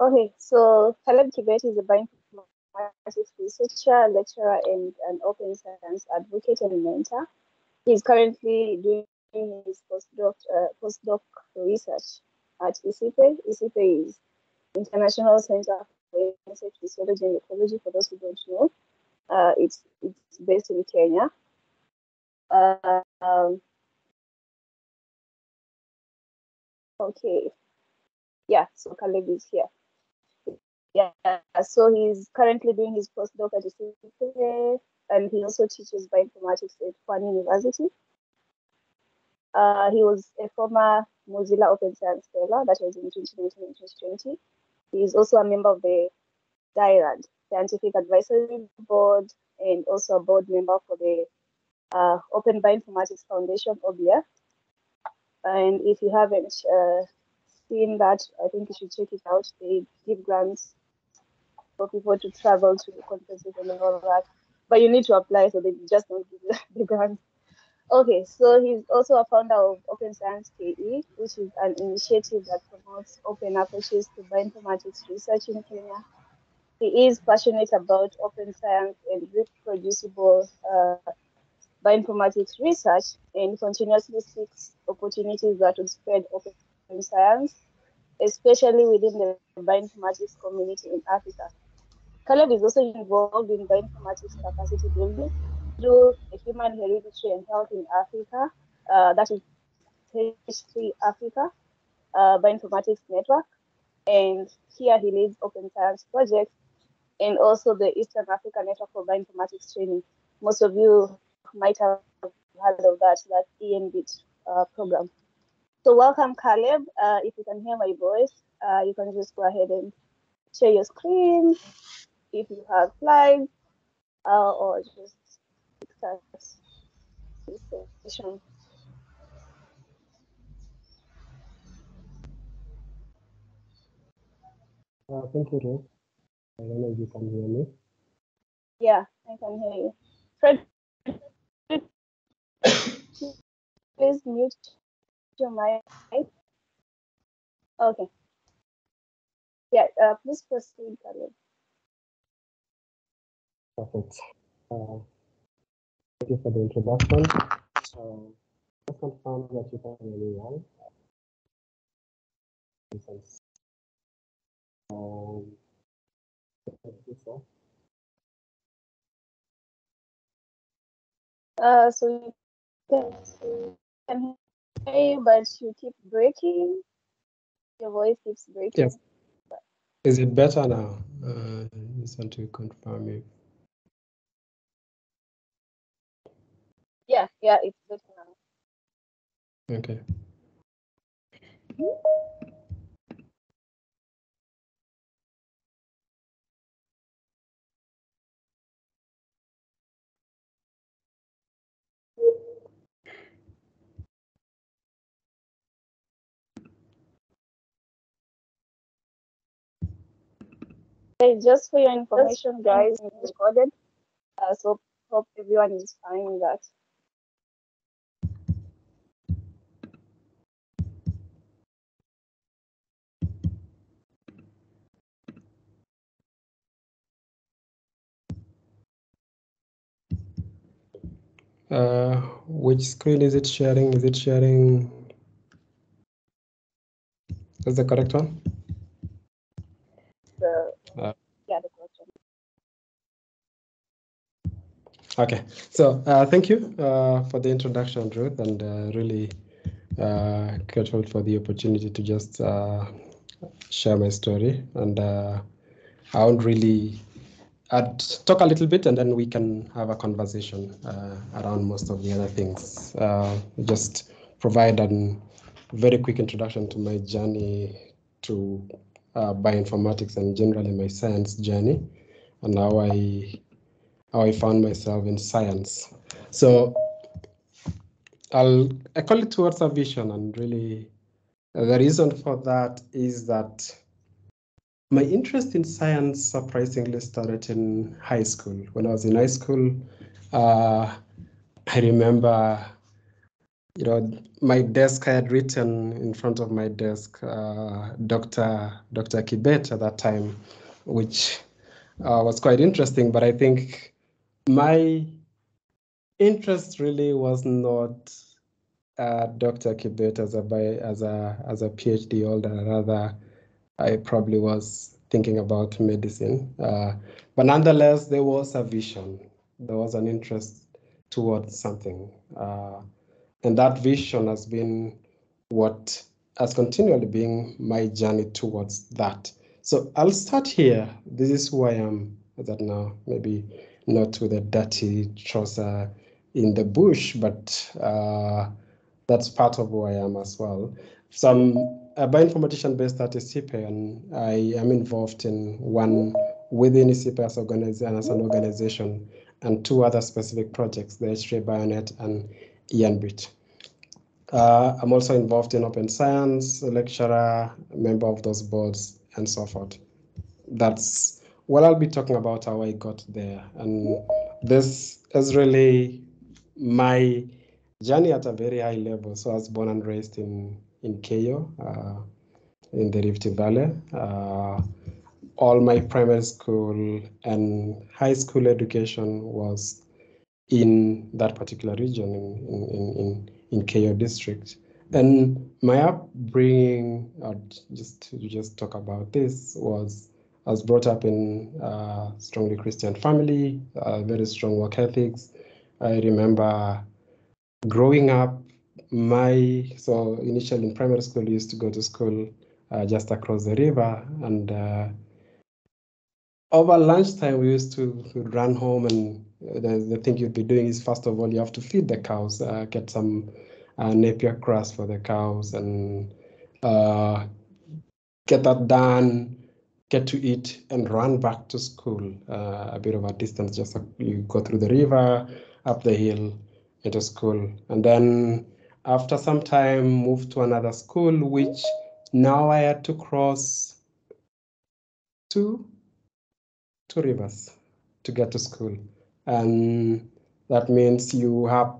Okay, so Caleb Kibet is a bioinformatics researcher, lecturer, and an open science advocate and mentor. He's currently doing his postdoc, uh, postdoc research at ICIPE. ICIPE is International Center for Insect Physiology and Ecology, for those who don't know. Uh, it's, it's based in Kenya. Uh, um, okay. Yeah, so Caleb is here. Yeah, so he's currently doing his postdoc at ICIPE, and he also teaches bioinformatics at Pwani University. Uh, he was a former Mozilla Open Science Fellow, that was in 2019 and 2020. He is also a member of the DIRAD, Scientific Advisory Board, and also a board member for the uh, Open Bioinformatics Foundation, OBF. And if you haven't uh, seen that, I think you should check it out. They give grants for people to travel to the conferences and all that. But you need to apply, so they just don't give the grant. Okay, so he's also a founder of Open Science KE, which is an initiative that promotes open approaches to bioinformatics research in Kenya. He is passionate about open science and reproducible uh, bioinformatics research and continuously seeks opportunities that would spread open science, especially within the bioinformatics community in Africa. Caleb is also involved in bioinformatics capacity building through the Human Hereditary and Health in Africa, uh, that is H3 Africa uh, Bioinformatics Network. And here he leads open science projects and also the Eastern Africa Network for Bioinformatics Training. Most of you might have heard of that, that ENBIT uh, program. So welcome, Caleb. Uh, if you can hear my voice, uh, you can just go ahead and share your screen if you have slides uh, or just start this session. Uh, thank you, Ruth. I don't know if you can hear me. Yeah, I can hear you. Fred, please mute your mic. Okay. Yeah, uh, please proceed, Khalid. Perfect. Uh, thank you for the introduction. So, just confirm that you can hear me well. Um, so, Uh, so you can, you can hear you, but you keep breaking. Your voice keeps breaking. Yes. Is it better now? Uh, just want to confirm if Yeah, yeah, it's better now. Okay. Hey, just for your information, guys, it's recorded. Uh, so hope everyone is fine with that. Uh, which screen is it sharing? Is it sharing? That's the correct one? The Uh, yeah, the question. Okay, so uh, thank you uh, for the introduction, Ruth, and uh, really uh, grateful for the opportunity to just uh, share my story. And uh, I would really I'd talk a little bit, and then we can have a conversation uh, around most of the other things. Uh, just provide a very quick introduction to my journey to uh, bioinformatics and generally my science journey, and how I how I found myself in science. So I'll I call it towards a vision, and really the reason for that is that my interest in science surprisingly started in high school. When I was in high school, uh, I remember you know, my desk I had written in front of my desk, uh, Dr. Dr. Kibet at that time, which uh, was quite interesting. But I think my interest really was not uh, Dr. Kibet as a as a as a PhD holder. Rather, I probably was thinking about medicine. Uh, but nonetheless, there was a vision. There was an interest towards something, uh, and that vision has been what has continually been my journey towards that. So I'll start here. This is who I am that now. Maybe not with a dirty trouser in the bush, but uh, that's part of who I am as well. So I'm a bioinformatician based at ICIPE, and I am involved in one within ICIPE as, as an organization and two other specific projects, the H3 Bionet and ENBIT. Uh, I'm also involved in open science, a lecturer, member of those boards, and so forth. That's what I'll be talking about how I got there. And this is really my journey at a very high level. So I was born and raised in, in Keiyo, uh, in the Rift Valley. Uh, all my primary school and high school education was in that particular region in, in, in, in Keiyo district. And my upbringing, uh, just to just talk about this, was I was brought up in a strongly Christian family, uh, very strong work ethics. I remember growing up, my so initially in primary school, used to go to school uh, just across the river, and uh, over lunchtime we used to run home, and the, the thing you'd be doing is first of all you have to feed the cows, uh, get some uh, napier grass for the cows, and uh, get that done get to eat and run back to school uh, a bit of a distance just you go through the river up the hill into school. And then after some time, moved to another school, which now I had to cross two, two rivers to get to school. And that means you have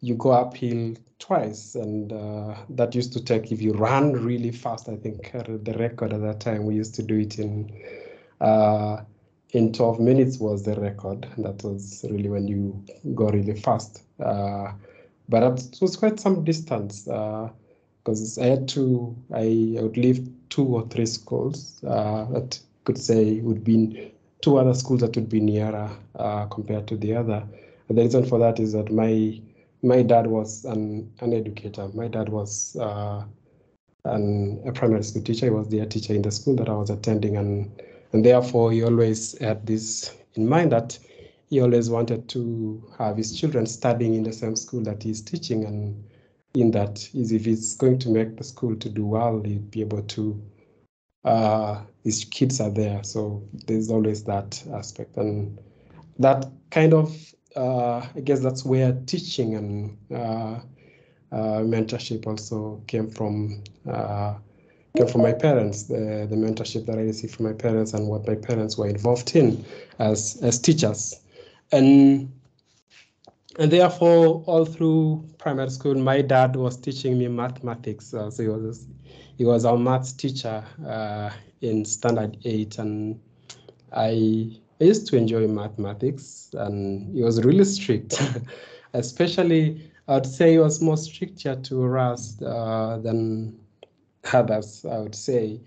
you go uphill twice, and uh, that used to take if you run really fast. I think uh, the record at that time we used to do it in uh, in 12 minutes was the record. That was really when you go really fast. Uh, but it was quite some distance because uh, I had to, I, I, would leave two or three schools uh, that could say would be two other schools that would be nearer uh, compared to the other. And the reason for that is that my my dad was an, an educator. My dad was uh, an, a primary school teacher. He was the teacher in the school that I was attending, and and therefore he always had this in mind that he always wanted to have his children studying in the same school that he's teaching and in that is if he's going to make the school to do well he'd be able to uh, his kids are there so there's always that aspect and that kind of uh, i guess that's where teaching and uh, uh mentorship also came from uh, came from my parents, the, the mentorship that I received from my parents and what my parents were involved in as, as teachers. And, and therefore, all through primary school, my dad was teaching me mathematics. Uh, so he was, he was our maths teacher uh, in standard eight. And I, I used to enjoy mathematics and he was really strict, especially I'd say he was more stricter to us uh, than others, I would say,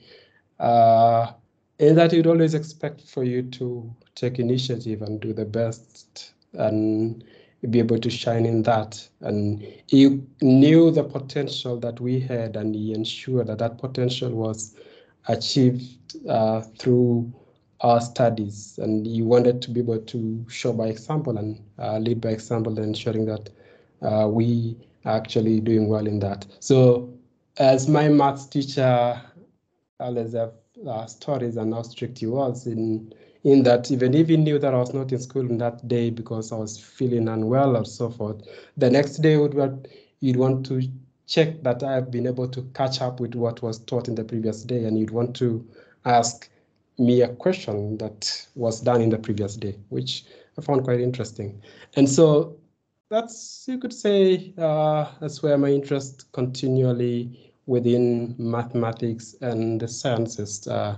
uh, in that he'd always expect for you to take initiative and do the best and be able to shine in that. And he knew the potential that we had, and he ensured that that potential was achieved uh, through our studies. And he wanted to be able to show by example and uh, lead by example, and ensuring that uh, we are actually doing well in that. So as my maths teacher have uh, stories and how strict he was in in that even if he knew that I was not in school on that day because I was feeling unwell or so forth, the next day would you'd want to check that I've been able to catch up with what was taught in the previous day, and you'd want to ask me a question that was done in the previous day, which I found quite interesting. And so that's you could say uh, that's where my interest continually within mathematics and the sciences uh,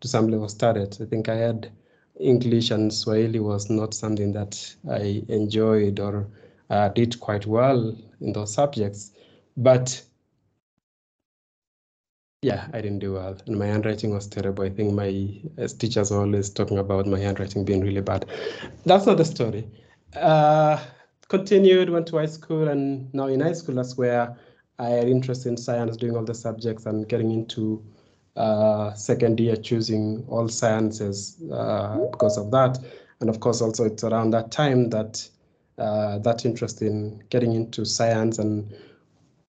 to some level started. I think I had English and Swahili was not something that I enjoyed or uh, did quite well in those subjects, but yeah, I didn't do well, and my handwriting was terrible. I think my teachers were always talking about my handwriting being really bad. That's not the story. Uh, continued, went to high school, and now in high school, that's where I had interest in science, doing all the subjects, and getting into second year choosing all sciences uh, because of that. And of course, also it's around that time that uh, that interest in getting into science and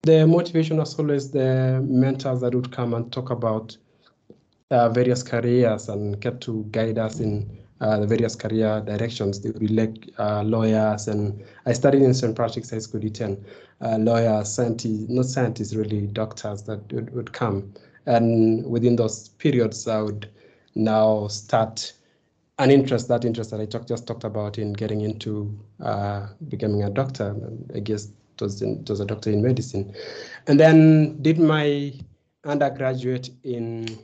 the motivation was always the mentors that would come and talk about uh, various careers and get to guide us in uh, the various career directions. They would be like uh, lawyers, and I studied in St. Patrick's High School, Iten. Uh, lawyers, scientists, not scientists, really doctors that would, would come. And within those periods, I would now start an interest, that interest that I talk, just talked about in getting into uh, becoming a doctor. I guess it was, in, was a doctor in medicine. And then did my undergraduate in,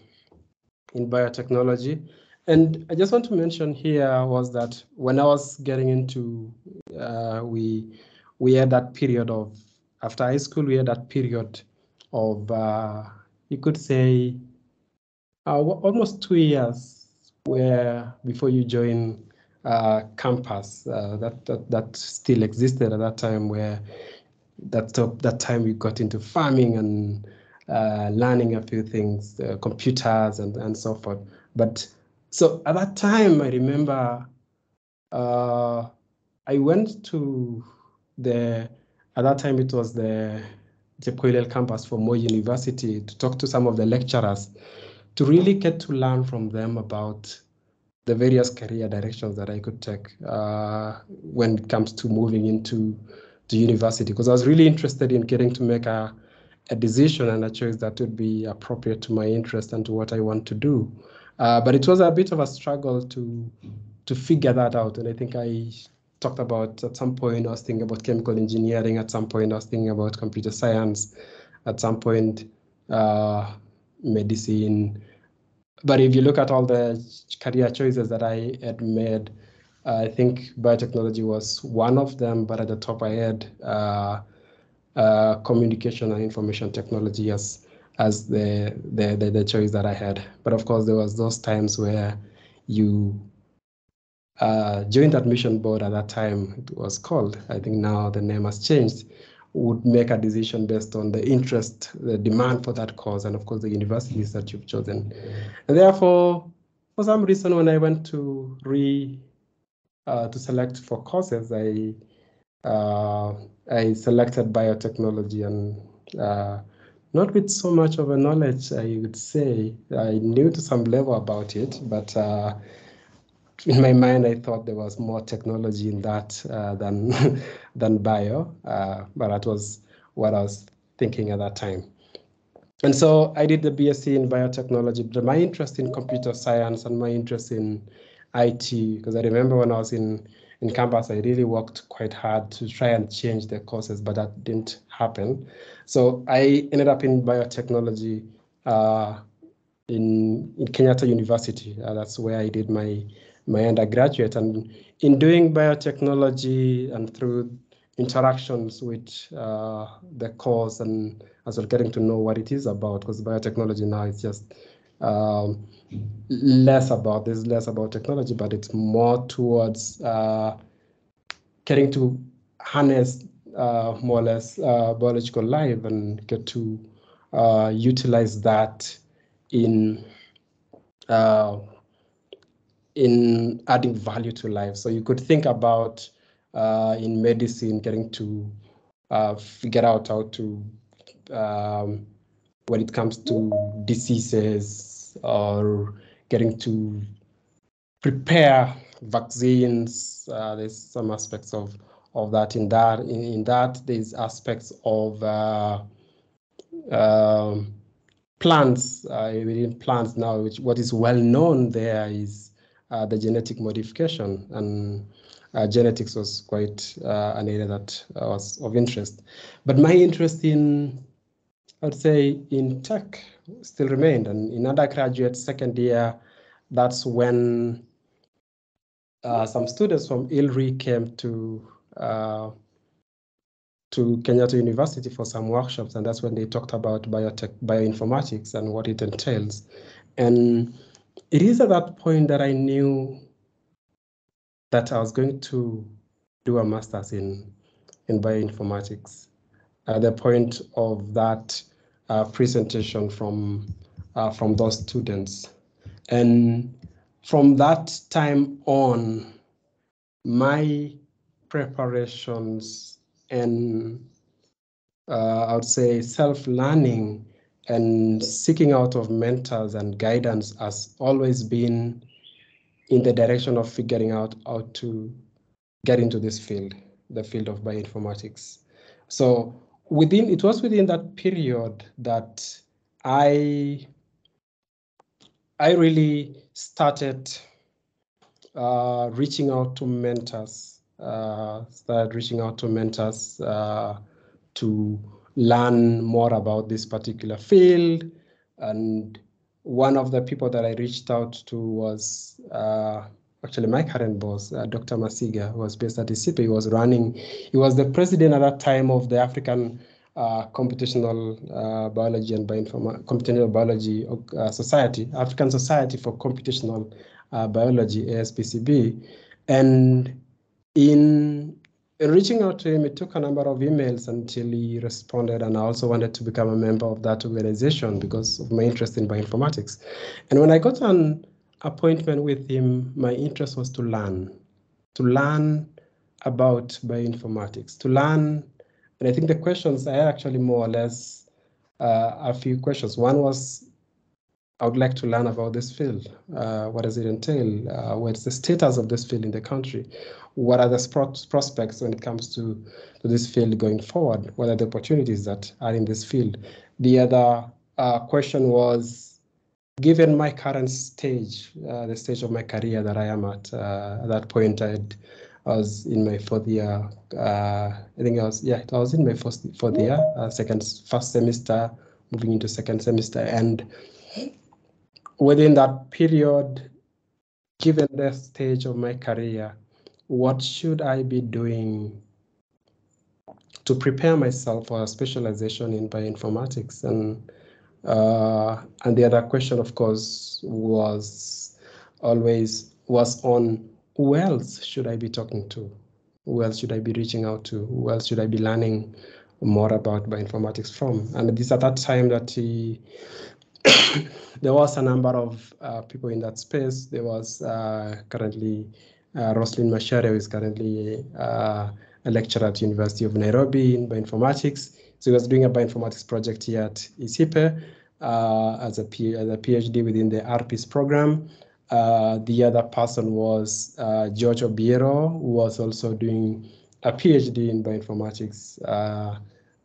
in biotechnology. And I just want to mention here was that when I was getting into, uh, we we had that period of after high school, we had that period of uh, you could say uh, almost two years where before you join uh, campus uh, that, that that still existed at that time where that that time we got into farming and uh, learning a few things uh, computers and and so forth. But so at that time i remember uh, i went to the at that time it was the Chepkoilel campus for Moi University to talk to some of the lecturers to really get to learn from them about the various career directions that I could take uh, when it comes to moving into the university. Because I was really interested in getting to make a, a decision and a choice that would be appropriate to my interest and to what I want to do. Uh, but it was a bit of a struggle to to figure that out, and I think I talked about at some point I was thinking about chemical engineering, at some point I was thinking about computer science, at some point uh, medicine. But if you look at all the career choices that I had made, I think biotechnology was one of them, but at the top I had uh, uh, communication and information technology as as the, the, the the choice that I had. But of course, there was those times where you uh, joint admission board at that time it was called. I think now the name has changed. Would make a decision based on the interest the demand for that course and of course the universities that you've chosen. And therefore for some reason when i went to re uh, to select for courses i uh, i selected biotechnology and uh, not with so much of a knowledge i would say. I knew to some level about it but uh, in my mind, I thought there was more technology in that uh, than than bio, uh, but that was what I was thinking at that time. And so I did the BSc in biotechnology, but my interest in computer science and my interest in IT, because I remember when I was in in campus, I really worked quite hard to try and change the courses, but that didn't happen. So I ended up in biotechnology uh, in in Kenyatta University. Uh, that's where I did my my undergraduate. And in doing biotechnology and through interactions with uh, the course and as well getting to know what it is about, because biotechnology now is just um, less about there's less about technology, but it's more towards uh, getting to harness uh, more or less uh, biological life and get to uh, utilize that in uh, in adding value to life. So you could think about uh, in medicine getting to uh, figure out how to, um, when it comes to diseases or getting to prepare vaccines. Uh, there's some aspects of of that in that in, in that there's aspects of uh, um, plants uh, within plants now which what is well known there is the genetic modification. And uh, genetics was quite uh, an area that was of interest. But my interest in, I'd say, in tech still remained. And in undergraduate second year, that's when uh, some students from ILRI came to uh, to Kenyatta University for some workshops, and that's when they talked about biotech, bioinformatics and what it entails. And it is at that point that I knew that I was going to do a master's in, in bioinformatics. At the point of that uh, presentation from, uh, from those students. And from that time on, my preparations and uh, I would say self-learning and seeking out of mentors and guidance has always been in the direction of figuring out how to get into this field, the field of bioinformatics. So within it was within that period that I I really started uh, reaching out to mentors, uh, started reaching out to mentors uh, to learn more about this particular field. And one of the people that I reached out to was uh, actually my current boss, uh, Dr. Masiga, who was based at ICIPE. He was running, he was the president at that time of the African uh, Computational uh, Biology and Bioinforma Computational Biology uh, Society, African Society for Computational uh, Biology, ASBCB. And in reaching out to him, it took a number of emails until he responded. And I also wanted to become a member of that organization because of my interest in bioinformatics. And when I got an appointment with him, my interest was to learn, to learn about bioinformatics, to learn. And I think the questions I actually more or less uh, a few questions. One was I would like to learn about this field. Uh, what does it entail? Uh, what's the status of this field in the country? What are the prospects when it comes to, to this field going forward? What are the opportunities that are in this field? The other uh, question was, given my current stage, uh, the stage of my career that I am at, uh, at that point, I'd, I was in my fourth year. Uh, I think I was, yeah, I was in my first fourth year, second, first semester, moving into second semester, and within that period, given the stage of my career, what should I be doing to prepare myself for a specialization in bioinformatics? And uh, and the other question, of course, was always was on who else should I be talking to? Who else should I be reaching out to? Who else should I be learning more about bioinformatics from? And this at that time that he there was a number of uh, people in that space. There was uh, currently uh, Roslyn Macharia, who is currently uh, a lecturer at University of Nairobi in bioinformatics. So he was doing a bioinformatics project here at ICIPE uh, as, a P as a PhD within the RPS program. Uh, the other person was George Obiero, who was also doing a PhD in bioinformatics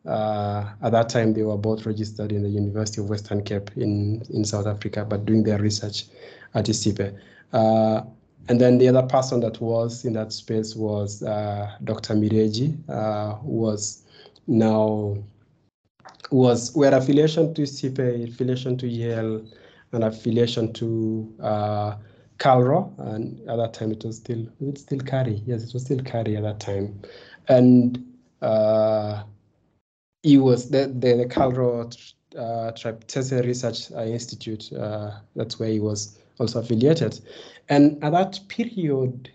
uh, at that time, they were both registered in the University of Western Cape in, in South Africa, but doing their research at ICIPE. Uh, and then the other person that was in that space was uh, Dr. Mireji, uh, who was now was we had affiliation to ISIPE, affiliation to Yale, and affiliation to uh, KALRO, and at that time it was still it still KARI. Yes, it was still KARI at that time, and he was the the, the KALRO uh, Research uh, Institute. Uh, that's where he was also affiliated, and at that period,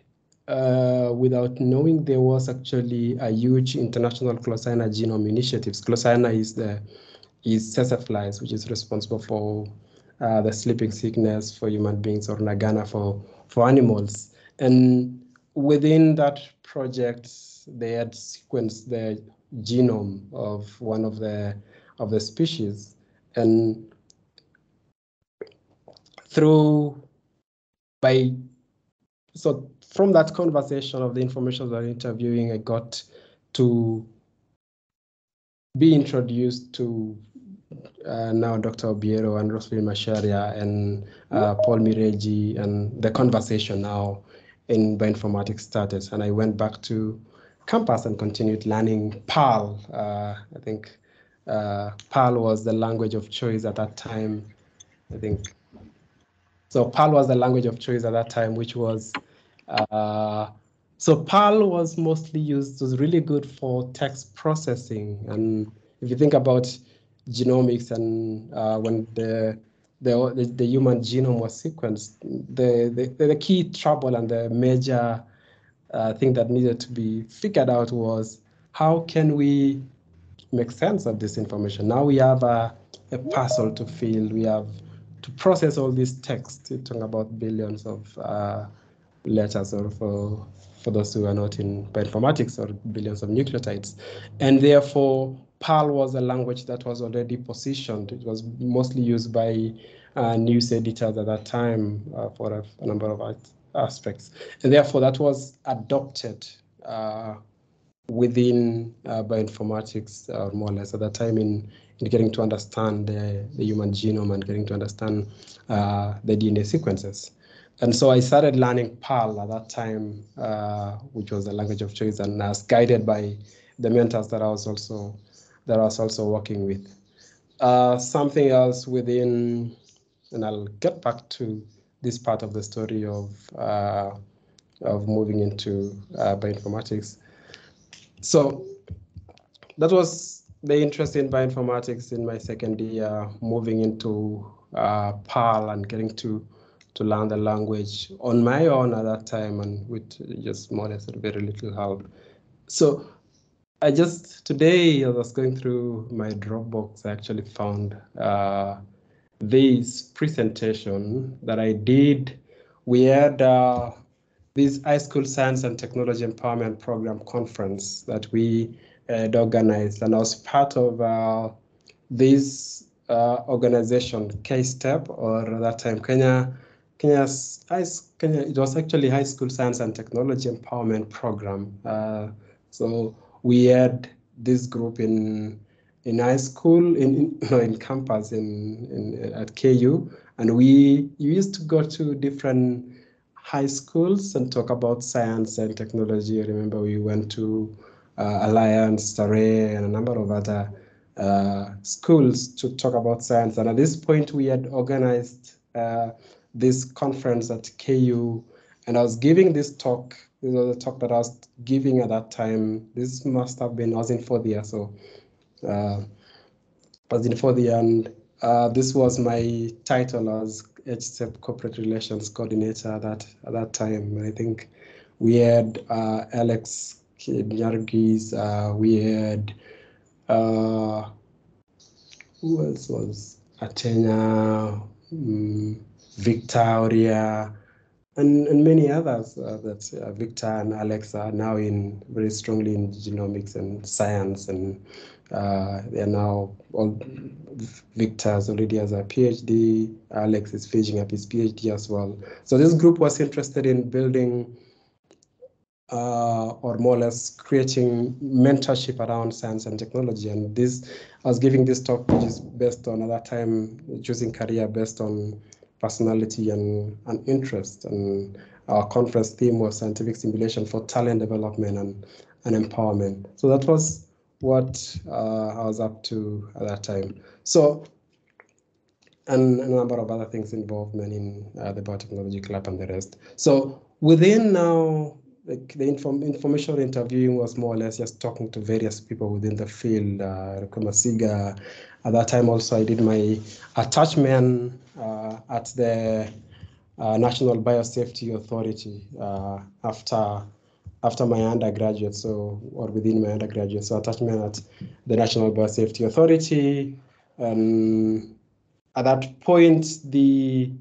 uh, without knowing, there was actually a huge international Glossina genome initiatives. Glossina is the is flies, which is responsible for uh, the sleeping sickness for human beings or Nagana for for animals. And within that project, they had sequenced the genome of one of the of the species and through by so from that conversation of the information that I'm interviewing I got to be introduced to uh, now Dr. Obiero and Roslyn Macharia and uh, Paul Mireji and the conversation now in bioinformatics started. And I went back to campus and continued learning Perl. Uh, I think uh, Perl was the language of choice at that time. I think so. Perl was the language of choice at that time, which was uh, so Perl was mostly used. Was really good for text processing. And if you think about genomics and uh, when the the, the, the human genome was sequenced, the, the, the key trouble and the major uh, thing that needed to be figured out was how can we make sense of this information? Now we have a, a puzzle to fill. We have to process all this text. We're talking about billions of uh, letters or for, for those who are not in bioinformatics or billions of nucleotides. And therefore, Perl was a language that was already positioned. It was mostly used by uh, news editors at that time uh, for a, a, number of aspects. And therefore, that was adopted uh, within uh, bioinformatics, uh, more or less, at that time in, in getting to understand the, the human genome and getting to understand uh, the DNA sequences. And so I started learning Perl at that time, which was the language of choice, and I was guided by the mentors that I was also that I was also working with. Uh, something else within, and I'll get back to this part of the story of uh, of moving into uh, bioinformatics. So that was the interest in bioinformatics in my second year, moving into uh, Perl and getting to to learn the language on my own at that time and with just more or less very little help. So I just today I was going through my Dropbox. I actually found uh, this presentation that I did. We had uh, this high school science and technology empowerment program conference that we had organized, and I was part of uh, this uh, organization, K-STEP, or at that time Kenya. Kenya's high, Kenya, it was actually high school science and technology empowerment program. Uh, so we had this group in in high school in in, in campus in, in at KU, and we used to go to different high schools and talk about science and technology. I remember we went to uh, Alliance, Starehe, and a number of other uh, schools to talk about science. And at this point, we had organized uh, this conference at KU, and I was giving this talk this was a talk that I was giving at that time. This must have been, I was in fourth year, so uh, fourth year, and uh, this was my title as HSEP Corporate Relations Coordinator at that, at that time. I think we had uh, Alex Nyargis, uh, we had, uh, who else was Atenya, um, Victoria, and, and many others uh, that uh, Victor and Alex are now in very strongly in genomics and science, and uh, they are now all Victor's already has a PhD. Alex is finishing up his PhD as well. So this group was interested in building. Uh, or more or less creating mentorship around science and technology. And this, I was giving this talk, which is based on at that time choosing career based on personality and, and interest. And our conference theme was scientific simulation for talent development and, and empowerment. So that was what uh, I was up to at that time. So, and a number of other things involvement in uh, the biotechnology club and the rest. So within now, like the inform information interviewing was more or less just talking to various people within the field. Uh, at that time also I did my attachment uh, at the uh, National Biosafety Authority uh, after after my undergraduate, so or within my undergraduate, so attachment at the National Biosafety Authority. And at that point, the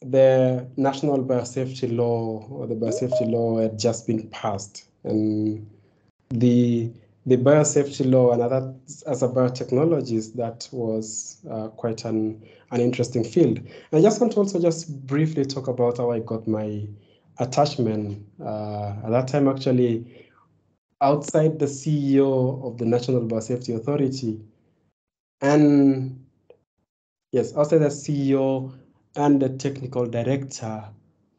the national biosafety law or the biosafety law had just been passed, and the the biosafety law and other as a biotechnologist that was uh, quite an an interesting field. And I just want to also just briefly talk about how I got my attachment. Uh, at that time, actually, outside the CEO of the National Biosafety Authority, and yes, outside the CEO and the technical director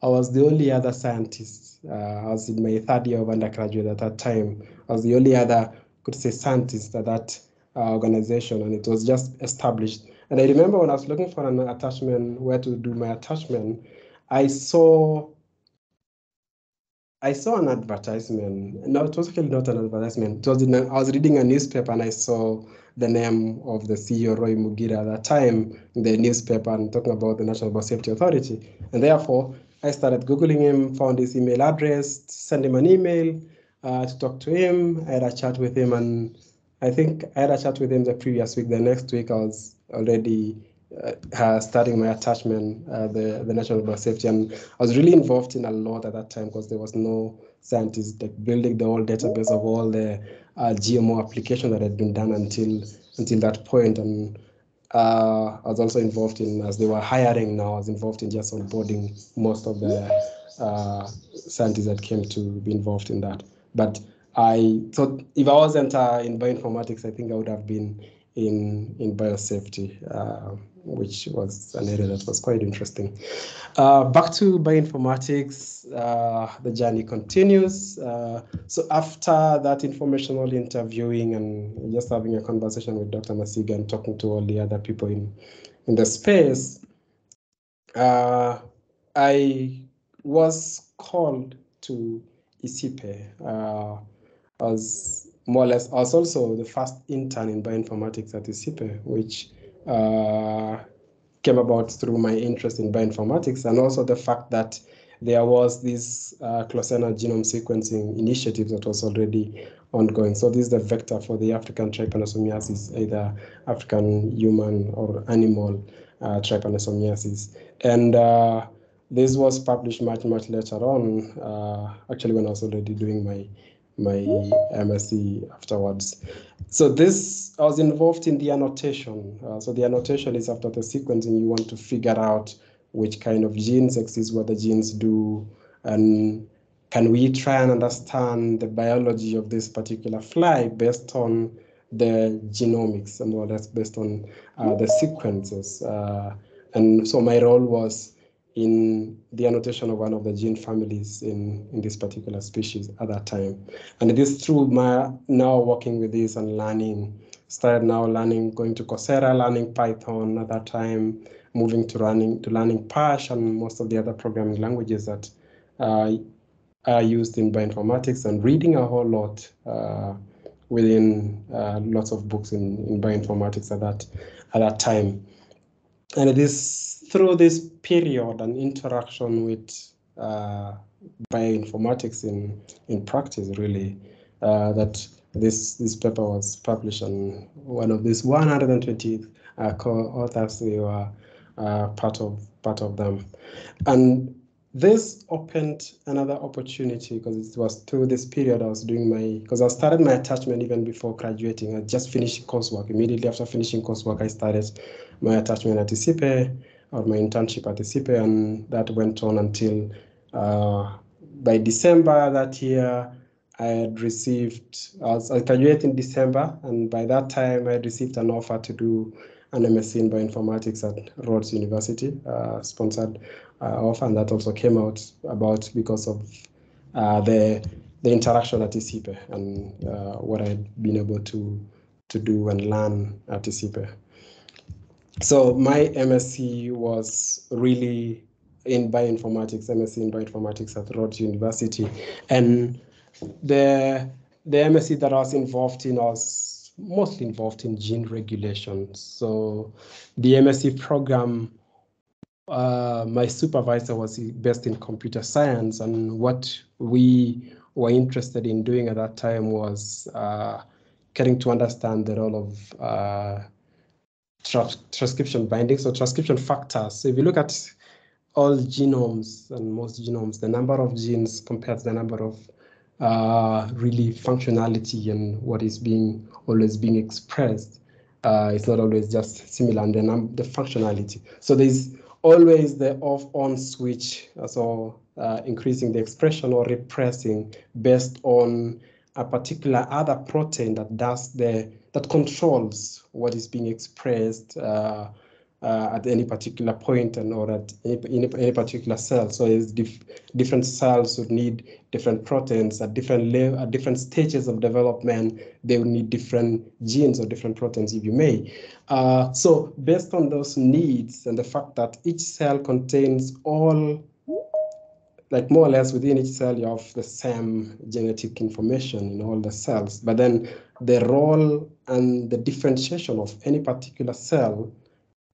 I was the only other scientist. Uh, I was in my third year of undergraduate at that time. I was the only other, could say, scientist at that uh, organization, and it was just established. And I remember when I was looking for an attachment, where to do my attachment, I saw I saw an advertisement. No, it was actually not an advertisement. It was in a, I was reading a newspaper and I saw the name of the CEO, Roy Mugiira, at that time in the newspaper and talking about the National Biosafety Authority. And therefore, I started Googling him, found his email address, sent him an email uh, to talk to him. I had a chat with him, and I think I had a chat with him the previous week. The next week, I was already uh, starting my attachment, uh, the, the National Biosafety. And I was really involved in a lot at that time because there was no scientists like building the whole database of all the uh, GMO application that had been done until until that point. And uh, I was also involved in, as they were hiring now, I was involved in just onboarding most of the uh, scientists that came to be involved in that. But I thought if I wasn't uh, in bioinformatics, I think I would have been in in biosafety, uh, which was an area that was quite interesting. Uh, back to bioinformatics, uh, the journey continues. Uh, so after that informational interviewing and just having a conversation with Dr. Masiga and talking to all the other people in in the space, uh, I was called to ICIPE uh, as more or less, I was also the first intern in bioinformatics at ICIPE, which came about through my interest in bioinformatics and also the fact that there was this uh, genome sequencing initiative that was already ongoing. So this is the vector for the African trypanosomiasis, either African human or animal uh, trypanosomiasis. And uh, this was published much, much later on, uh, actually when I was already doing my my MSc afterwards. So this, I was involved in the annotation. Uh, so the annotation is after the sequencing, you want to figure out which kind of genes exist, what the genes do, and can we try and understand the biology of this particular fly based on the genomics and more or less based on uh, the sequences. Uh, and so my role was in the annotation of one of the gene families in, in this particular species at that time. And it is through my now working with this and learning, started now learning, going to Coursera, learning Python at that time, moving to learning to learning Perch and most of the other programming languages that uh, are used in bioinformatics and reading a whole lot uh, within uh, lots of books in, in bioinformatics at that at that time. And it is through this period and interaction with uh, bioinformatics in, in practice, really, uh, that this this paper was published and one of these 120 uh, co-authors we were uh, part of part of them. And this opened another opportunity because it was through this period I was doing my because I started my attachment even before graduating. I just finished coursework. Immediately after finishing coursework I started my attachment at ICIPE or my internship at the CIPE, and that went on until uh, by December that year, I had received, I, was, I graduated in December, and by that time, I had received an offer to do an MSc in bioinformatics at Rhodes University, uh, sponsored uh, offer, and that also came out about because of uh, the the interaction at ICIPE and uh, what I'd been able to to do and learn at ICIPE so my MSc was really in bioinformatics, MSc in bioinformatics at Rhodes University. And the the MSc that I was involved in was mostly involved in gene regulation. So the MSc program, uh, my supervisor was based in computer science, and what we were interested in doing at that time was uh, getting to understand the role of uh, transcription bindings or transcription factors. So if you look at all genomes and most genomes, the number of genes compared to the number of uh, really functionality and what is being always being expressed. Uh, it's not always just similar and the, the functionality. So there's always the off-on switch, so uh, increasing the expression or repressing based on a particular other protein that does the that controls what is being expressed uh, uh, at any particular point and or at any, any particular cell. So dif different cells would need different proteins at different at different stages of development. They would need different genes or different proteins, if you may. Uh, so based on those needs and the fact that each cell contains all like more or less within each cell you have the same genetic information in all the cells but then the role and the differentiation of any particular cell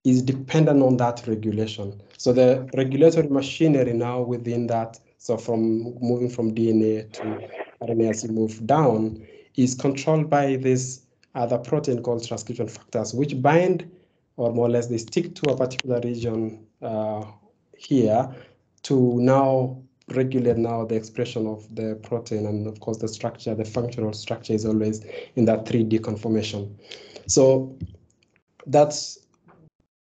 is dependent on that regulation. So the regulatory machinery now within that, so from moving from DNA to RNA as you move down, is controlled by this other protein called transcription factors, which bind or more or less they stick to a particular region uh, here to now regulate now the expression of the protein and of course the structure, the functional structure is always in that 3D conformation. So that's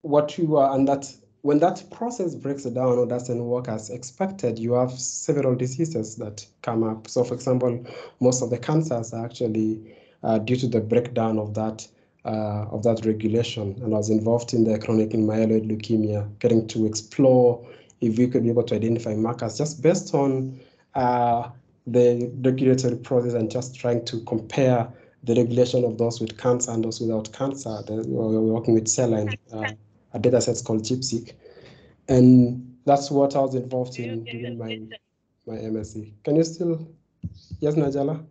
what you are, and that when that process breaks down or doesn't work as expected, you have several diseases that come up. So, for example, most of the cancers are actually uh, due to the breakdown of that uh, of that regulation. And I was involved in the chronic myeloid leukemia, getting to explore if we could be able to identify markers just based on uh, the regulatory process and just trying to compare the regulation of those with cancer and those without cancer. we're working with cell line uh, a data set called ChIP-seq. And that's what I was involved in during my, my MSc. Can you still, yes, Najala?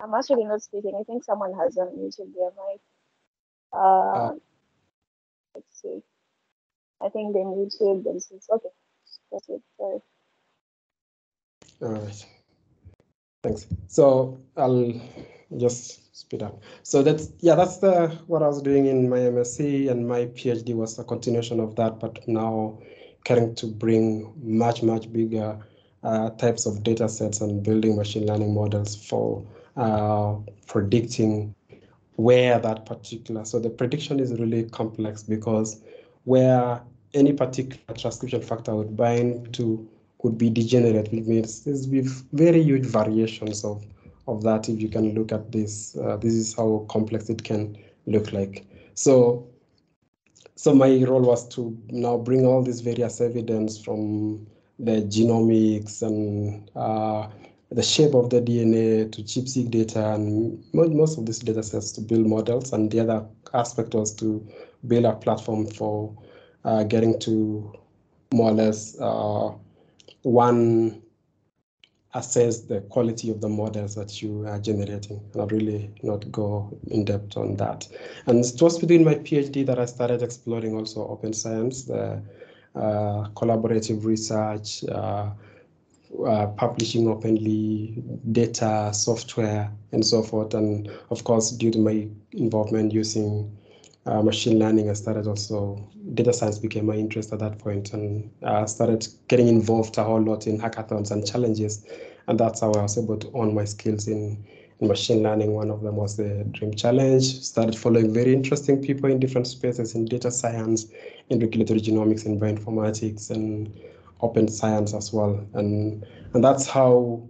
I'm actually not speaking. I think someone has unmuted their mic. Uh, uh, let's see. I think they muted themselves. Okay, that's it. Sorry. All right. Thanks. So I'll just speed up. So that's yeah, that's the what I was doing in my MSc and my PhD was a continuation of that, but now trying to bring much much bigger uh, types of data sets and building machine learning models for uh, predicting where that particular. So the prediction is really complex because where any particular transcription factor would bind to would be degenerate, which means there's very huge variations of of that if you can look at this. Uh, this is how complex it can look like. So, so my role was to now bring all this various evidence from the genomics and uh, the shape of the DNA to ChIP-seq data and most of these data sets to build models. And the other aspect was to build a platform for uh, getting to more or less uh, one assess the quality of the models that you are generating. And I'll really not go in depth on that. And it was within my PhD that I started exploring also open science, the uh, collaborative research, uh, uh, publishing openly, data, software, and so forth. And of course, due to my involvement using uh, machine learning, I started also data science became my interest at that point, and I started getting involved a whole lot in hackathons and challenges, and that's how I was able to earn my skills in, in machine learning. One of them was the Dream Challenge. Started following very interesting people in different spaces in data science, in regulatory genomics, in bioinformatics, and open science as well, and and that's how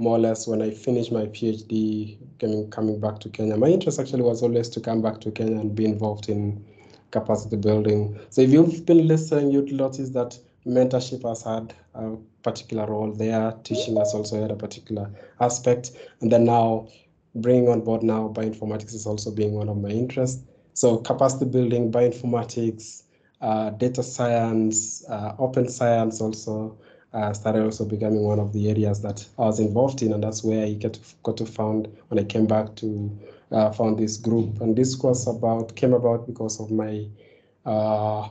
more or less when I finished my PhD, coming coming back to Kenya. My interest actually was always to come back to Kenya and be involved in capacity building. So if you've been listening, you'd notice that mentorship has had a particular role there. Teaching has also had a particular aspect, and then now bringing on board now bioinformatics is also being one of my interests. So capacity building, bioinformatics, uh, data science, uh, open science also uh, started also becoming one of the areas that I was involved in, and that's where I get got to found when I came back to uh, found this group. And this was about came about because of my uh,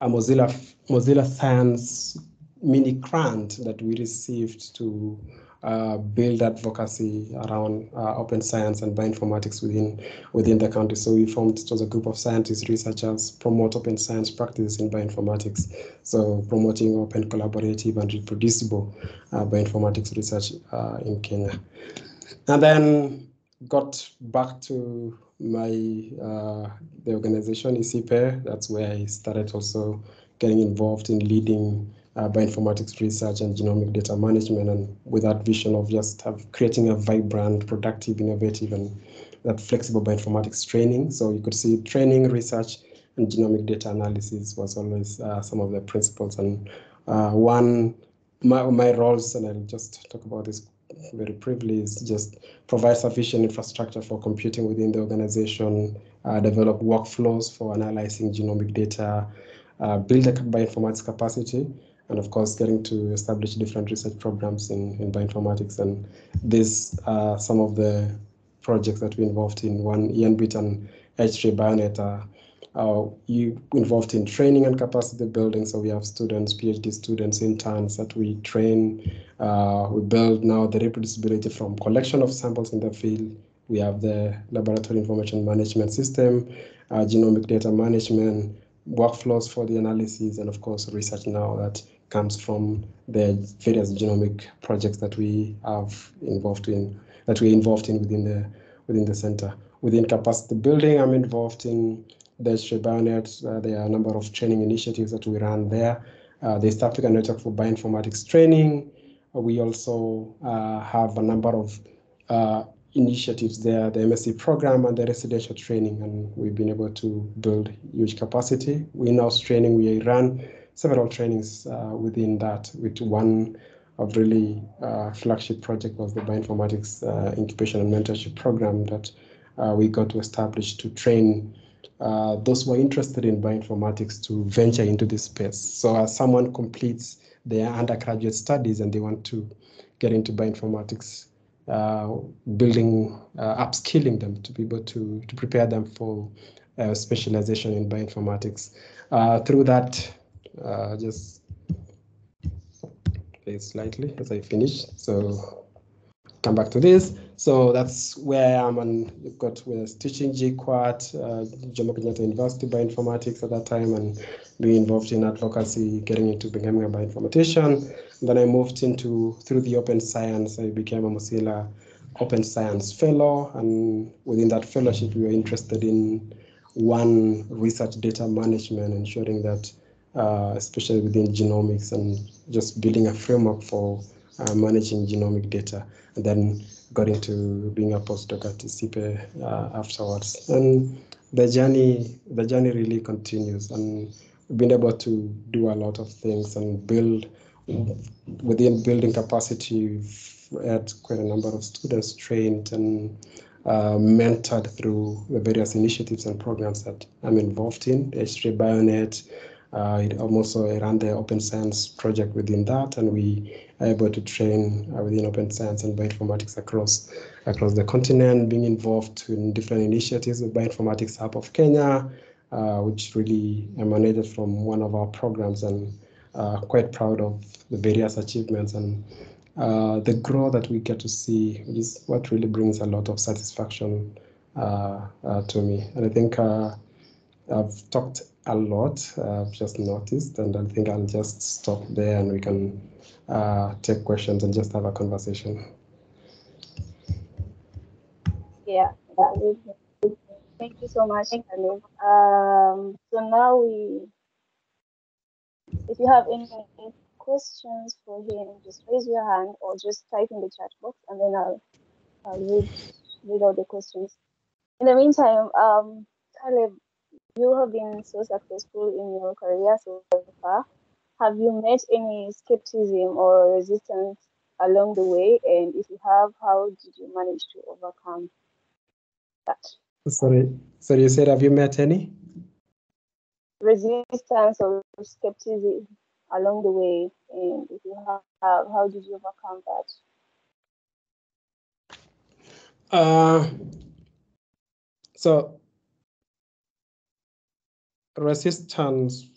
a Mozilla Mozilla Science mini grant that we received to uh, build advocacy around uh, open science and bioinformatics within within the country. So we formed it was a group of scientists, researchers, promote open science practices in bioinformatics. So promoting open, collaborative, and reproducible uh, bioinformatics research uh, in Kenya. And then got back to my uh, the organization ICIPE. That's where I started also getting involved in leading uh, bioinformatics research and genomic data management, and with that vision of just have, creating a vibrant, productive, innovative, and that flexible bioinformatics training. So you could see training, research, and genomic data analysis was always uh, some of the principles. And uh, one, my, my roles, and I'll just talk about this very briefly, is just provide sufficient infrastructure for computing within the organization, uh, develop workflows for analyzing genomic data, uh, build a bioinformatics capacity, and of course, getting to establish different research programs in, in bioinformatics. And these are some of the projects that we involved in. One, EANBiT and H3 Bionet are you involved in training and capacity building. So we have students, PhD students, interns that we train. Uh, we build now the reproducibility from collection of samples in the field. We have the laboratory information management system, uh, genomic data management, workflows for the analysis, and of course, research now that comes from the various genomic projects that we have involved in, that we're involved in within the within the center. Within capacity building, I'm involved in the Bionet. Uh, there are a number of training initiatives that we run there. Uh, the East African Network for Bioinformatics Training. We also uh, have a number of uh, initiatives there, the MSc program and the residential training, and we've been able to build huge capacity. We in-house training, we run several trainings uh, within that, with one of really flagship project was the Bioinformatics Incubation and Mentorship Program that we got to establish to train uh, those who are interested in bioinformatics to venture into this space. So as someone completes their undergraduate studies and they want to get into bioinformatics, uh, building, uh, upskilling them to be able to, to prepare them for uh, specialization in bioinformatics. Uh, through that, uh, just play slightly as I finish. So come back to this. So that's where I'm on, you've got was teaching JKUAT, uh, Jomo Kenyatta University Bioinformatics at that time and being involved in advocacy, getting into becoming a bioinformatician. And then I moved into, through the Open Science, I became a Mozilla Open Science Fellow. And within that fellowship, we were interested in one, research data management, ensuring that, uh, especially within genomics and just building a framework for uh, managing genomic data. And then got into being a postdoc at ICIPE uh, afterwards. And the journey, the journey really continues, and we've been able to do a lot of things and build within building capacity. Had quite a number of students trained and uh, mentored through the various initiatives and programs that I'm involved in. H3 Bionet, uh, it also ran the open science project within that, and we are able to train uh, within open science and bioinformatics across across the continent, being involved in different initiatives. The Bioinformatics Hub of Kenya, uh, which really emanated from one of our programs, and uh, quite proud of the various achievements and uh, the growth that we get to see, is what really brings a lot of satisfaction uh, to me. And I think I've talked a lot. I've just noticed, and I think I'll just stop there and we can uh, take questions and just have a conversation. Yeah, thank you so much. Um, so now we, if you have any questions for him, just raise your hand or just type in the chat box, and then I'll, I'll read read out the questions. In the meantime, um, Caleb, you have been so successful in your career so far. Have you met any skepticism or resistance along the way? And if you have, how did you manage to overcome that? Sorry, so you said, have you met any? Resistance or skepticism along the way. And if you have, how did you overcome that? Uh, so resistance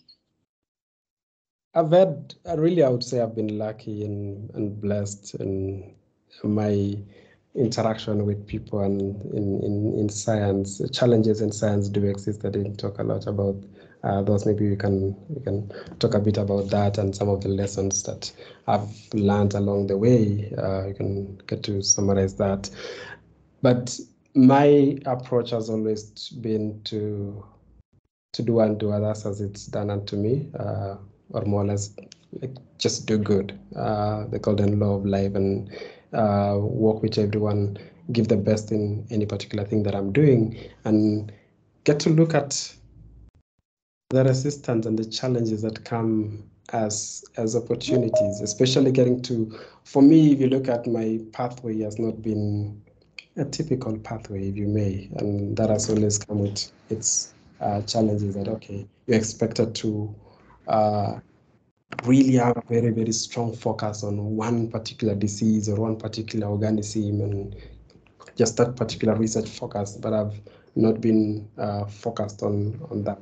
I've had really I would say I've been lucky and, and blessed in my interaction with people and in, in, in science. Challenges in science do exist. I didn't talk a lot about uh, those. Maybe we can we can talk a bit about that and some of the lessons that I've learned along the way. Uh, you can get to summarize that. But my approach has always been to to do unto others as it's done unto me, uh, or more or less like just do good, uh, the golden law of life, and uh, work with everyone, give the best in any particular thing that I'm doing, and get to look at the resistance and the challenges that come as as opportunities, especially getting to. For me, if you look at my pathway, has not been a typical pathway, if you may, and that has always come with its uh, challenges. That okay, you're expected to uh, really have a very very strong focus on one particular disease or one particular organism, and just that particular research focus. But I've not been uh, focused on on that.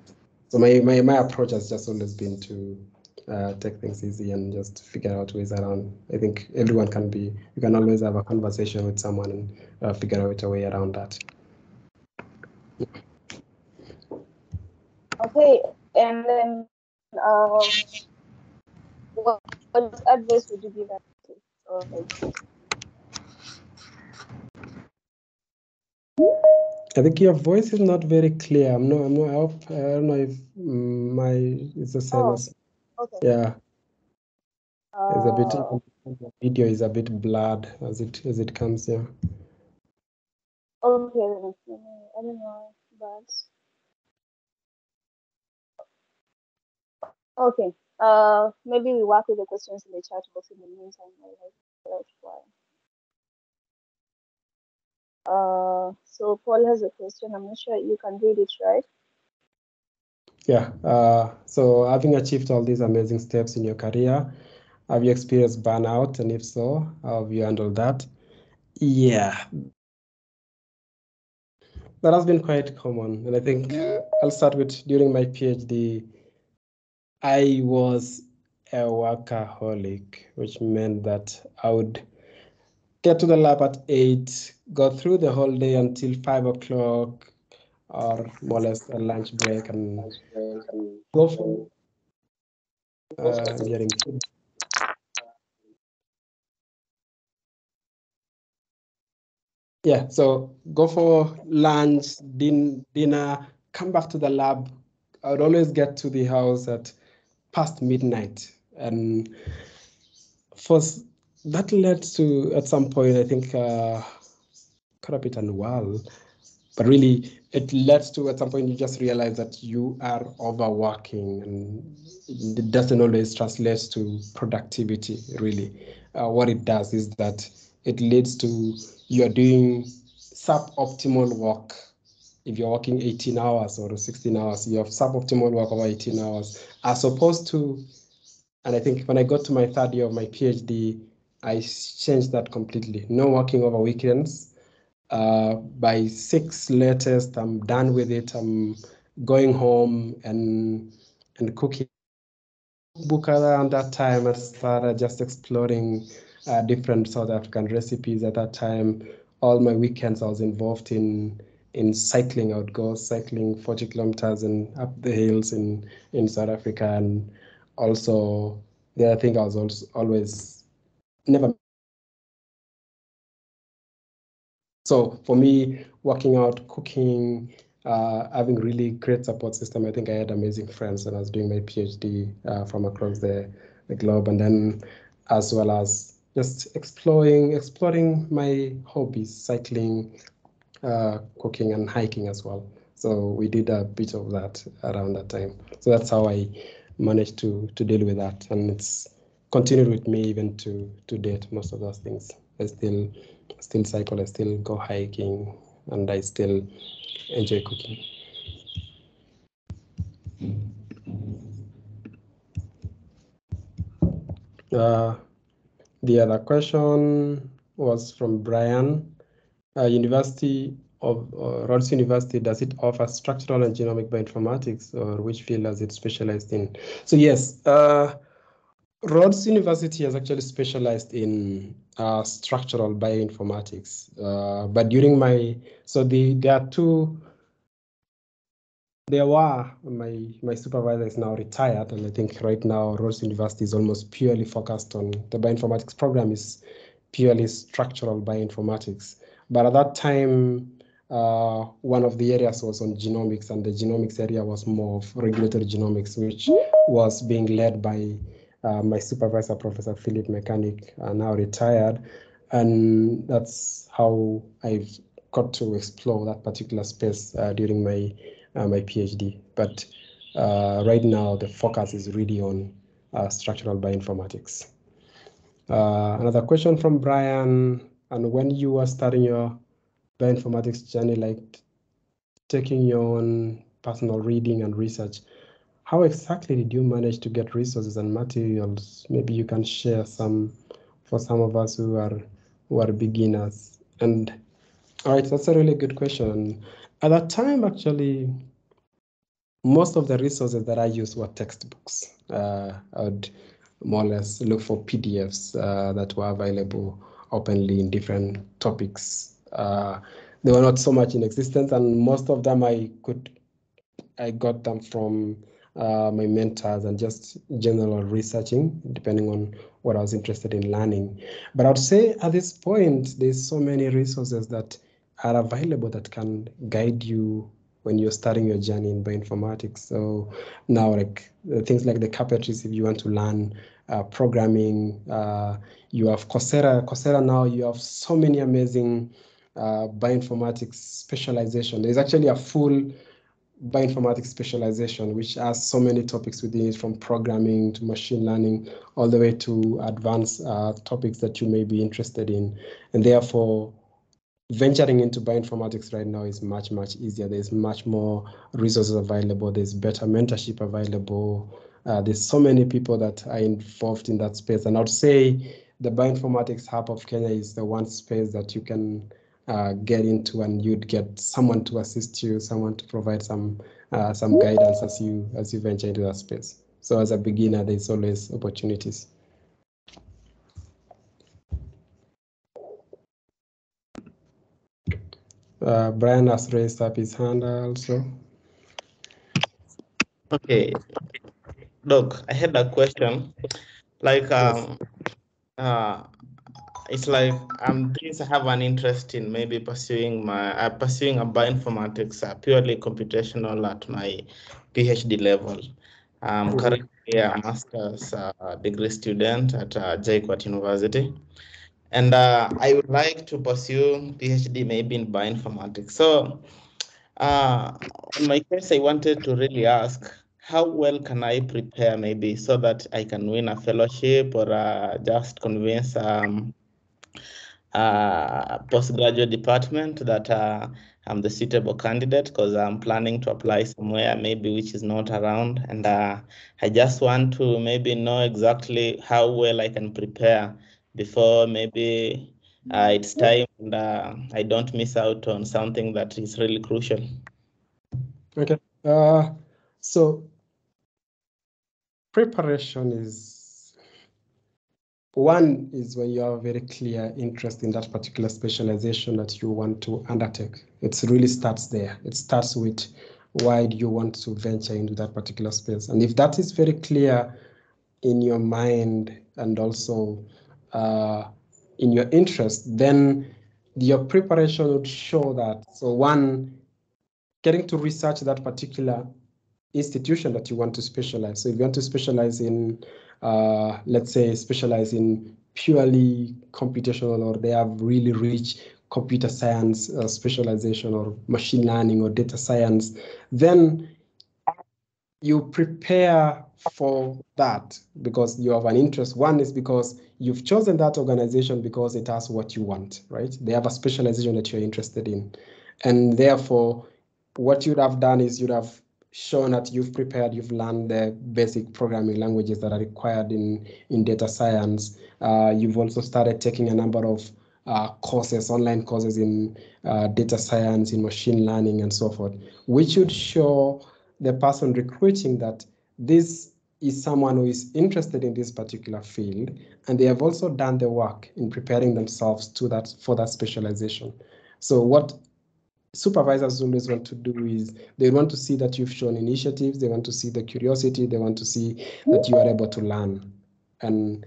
So my, my my approach has just always been to uh, take things easy and just figure out ways around. I think everyone can be, you can always have a conversation with someone and uh, figure out a way around that. Okay, and then um, what, what advice would you give us? Okay. I think your voice is not very clear. I'm not. I'm not. I, hope, I don't know if my it's the same Oh, as. Okay. Yeah, it's a bit. Uh, The video is a bit blurred as it as it comes. Yeah. okay, let me see. I don't know, but okay. Uh, maybe we work with the questions in the chat box in the meantime. Uh, so Paul has a question. I'm not sure you can read it, right? Yeah. Uh, so having achieved all these amazing steps in your career, have you experienced burnout? And if so, how have you handled that? Yeah, that has been quite common. And I think I'll start with during my PhD, I was a workaholic, which meant that I would get to the lab at eight, go through the whole day until five o'clock, or more or less a lunch break, and go for uh, hearing kids. Yeah, so go for lunch, din dinner, come back to the lab. I would always get to the house at past midnight. And for that led to at some point, I think uh a bit unwell. But really it led to at some point you just realize that you are overworking and it doesn't always translate to productivity really. Uh, what it does is that it leads to you're doing suboptimal work if you're working 18 hours or 16 hours, you have suboptimal work over 18 hours, as opposed to, and I think when I got to my third year of my PhD, I changed that completely. No working over weekends. Uh, by six latest, I'm done with it. I'm going home and and cooking book around that time I started just exploring uh, different South African recipes at that time. All my weekends I was involved in in cycling. I would go cycling 40 kilometers and up the hills in in South Africa and also yeah, I think I was also always never So for me, working out, cooking, uh, having really great support system. I think I had amazing friends when I was doing my PhD uh, from across the, the globe, and then as well as just exploring exploring my hobbies, cycling, uh, cooking, and hiking as well. So we did a bit of that around that time. So that's how I managed to to deal with that, and it's continued with me even to to date. Most of those things, I still still cycle, I still go hiking, and I still enjoy cooking. Uh, the other question was from Brian. Uh, University of uh, Rhodes University, does it offer structural and genomic bioinformatics, or which field has it specialized in? So yes, uh, Rhodes University has actually specialized in uh, structural bioinformatics. Uh, but during my, so the there are two, there were, my, my supervisor is now retired, and I think right now Rhodes University is almost purely focused on, the bioinformatics program is purely structural bioinformatics. But at that time, uh, one of the areas was on genomics, and the genomics area was more of regulatory genomics, which was being led by uh, my supervisor, Professor Philip Machanick, uh, now retired. And that's how I've got to explore that particular space uh, during my, uh, my PhD. But uh, right now, the focus is really on structural bioinformatics. another question from Brian, and when you were starting your bioinformatics journey, like taking your own personal reading and research, how exactly did you manage to get resources and materials? Maybe you can share some for some of us who are who are beginners. And all right, that's a really good question. At that time, actually, most of the resources that I used were textbooks. Uh, I would more or less look for PDFs uh, that were available openly in different topics. Uh, they were not so much in existence, and most of them I could I got them from uh, my mentors and just general researching, depending on what I was interested in learning. But I would say at this point, there's so many resources that are available that can guide you when you're starting your journey in bioinformatics. So now, like things like the carpentries, if you want to learn uh, programming, uh, you have Coursera. Coursera now, you have so many amazing uh, bioinformatics specialization. There's actually a full bioinformatics specialization, which has so many topics within it, from programming to machine learning, all the way to advanced uh, topics that you may be interested in. And therefore, venturing into bioinformatics right now is much, much easier. There's much more resources available. There's better mentorship available. Uh, there's so many people that are involved in that space. And I would say the Bioinformatics Hub of Kenya is the one space that you can uh, get into and you'd get someone to assist you, someone to provide some uh, some guidance as you as you venture into that space. So as a beginner, there's always opportunities. Uh, Brian has raised up his hand also. Okay. Look, I had a question. Like, um, uh, it's like I'm um, I have an interest in maybe pursuing my uh, pursuing a bioinformatics uh, purely computational at my PhD level. I'm mm-hmm. currently a master's uh, degree student at uh, University, and uh, I would like to pursue PhD maybe in bioinformatics. So, uh, in my case, I wanted to really ask how well can I prepare maybe so that I can win a fellowship or uh, just convince um, uh, postgraduate department that uh, I'm the suitable candidate because I'm planning to apply somewhere maybe which is not around. And uh, I just want to maybe know exactly how well I can prepare before maybe uh, it's time and uh, I don't miss out on something that is really crucial. Okay. Uh, so preparation is one is when you have a very clear interest in that particular specialization that you want to undertake. It really starts there. It starts with why do you want to venture into that particular space? And if that is very clear in your mind and also uh, in your interest, then your preparation would show that. So one, getting to research that particular institution that you want to specialize. So if you want to specialize in uh, let's say, specialize in purely computational or they have really rich computer science uh, specialization or machine learning or data science, then you prepare for that because you have an interest. One is because you've chosen that organization because it has what you want, right? They have a specialization that you're interested in. And therefore, what you'd have done is you'd have shown that you've prepared, you've learned the basic programming languages that are required in, in data science. Uh, you've also started taking a number of uh, courses, online courses in uh, data science, in machine learning, and so forth, which would show the person recruiting that this is someone who is interested in this particular field, and they have also done the work in preparing themselves to that for that specialization. So what supervisors always want to do is they want to see that you've shown initiatives, they want to see the curiosity, they want to see that you are able to learn. And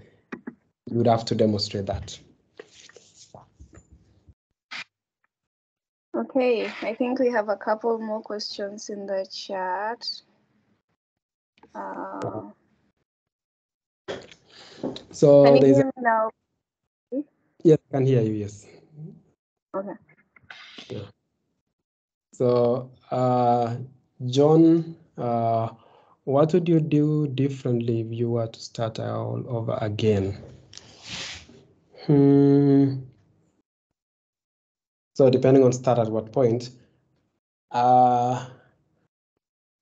you would have to demonstrate that. Okay, I think we have a couple more questions in the chat. Uh, So Can you there's hear me now? yes, I can hear you. Yes. Okay. Yeah. So, uh, John, uh, what would you do differently if you were to start all over again? Hmm. So, depending on start at what point. Uh,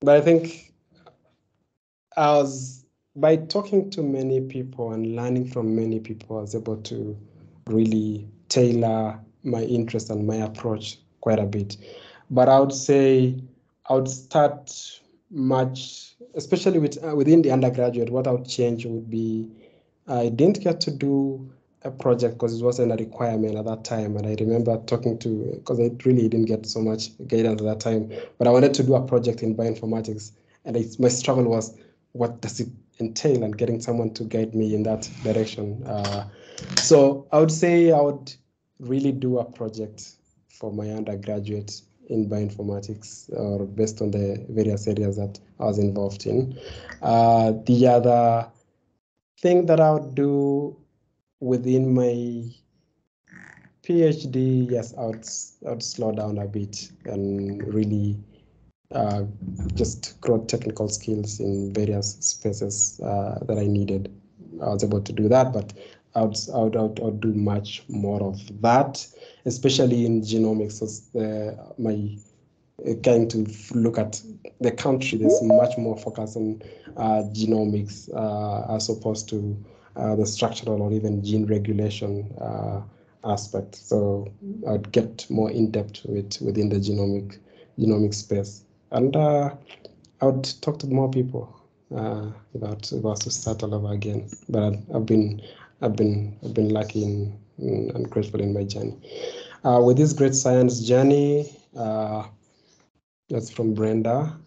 but I think I was by talking to many people and learning from many people, I was able to really tailor my interest and my approach quite a bit. But I would say I would start much, especially with uh, within the undergraduate. What I would change would be I didn't get to do a project because it wasn't a requirement at that time. And I remember talking to because I really didn't get so much guidance at that time. But I wanted to do a project in bioinformatics, and it's, my struggle was what does it entail and getting someone to guide me in that direction. Uh, so I would say I would really do a project for my undergraduate in bioinformatics or based on the various areas that I was involved in. Uh, the other thing that I would do within my PhD, yes, I would, I would slow down a bit and really uh, just grow technical skills in various spaces uh, that I needed. I was able to do that, but I would, I would, I would, I would do much more of that, especially in genomics. Uh, my going to look at the country, there's much more focus on uh, genomics uh, as opposed to uh, the structural or even gene regulation uh, aspect. So I'd get more in depth with within the genomic genomic space, and uh, I would talk to more people uh, about about to start all over again. But I've been I've been I've been lucky and grateful in my journey. with this great science journey. That's from Brenda.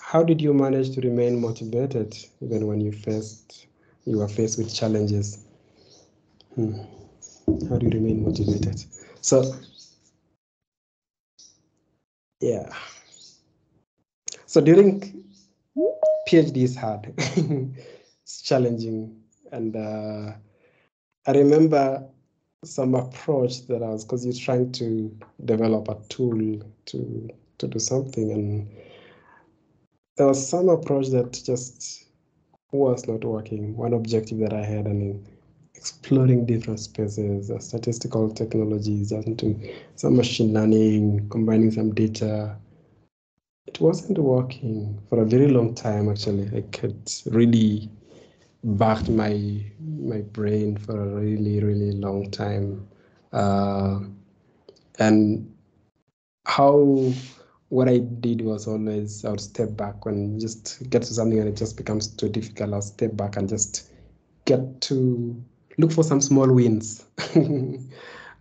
How did you manage to remain motivated even when you faced you were faced with challenges? Hmm. How do you remain motivated? So yeah. So during PhD is hard. it's challenging. And uh, I remember some approach that I was because you're trying to develop a tool to to do something. And there was some approach that just was not working. One objective that i had and exploring different spaces uh, statistical technologies into some machine learning combining some data. It wasn't working for a very long time actually. I could really backed my my brain for a really really long time uh, and how what I did was always I would step back and just get to something and it just becomes too difficult. I'll step back and just get to look for some small wins.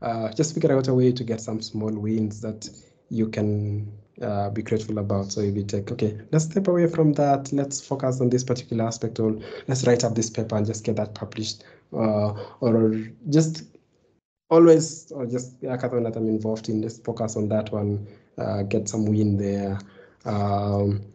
uh, just figure out a way to get some small wins that you can uh, be grateful about. So if you take, okay, let's step away from that. Let's focus on this particular aspect, or let's write up this paper and just get that published, uh, or just always, or just a hackathon that I'm involved in, let's focus on that one uh, get some win there. Um,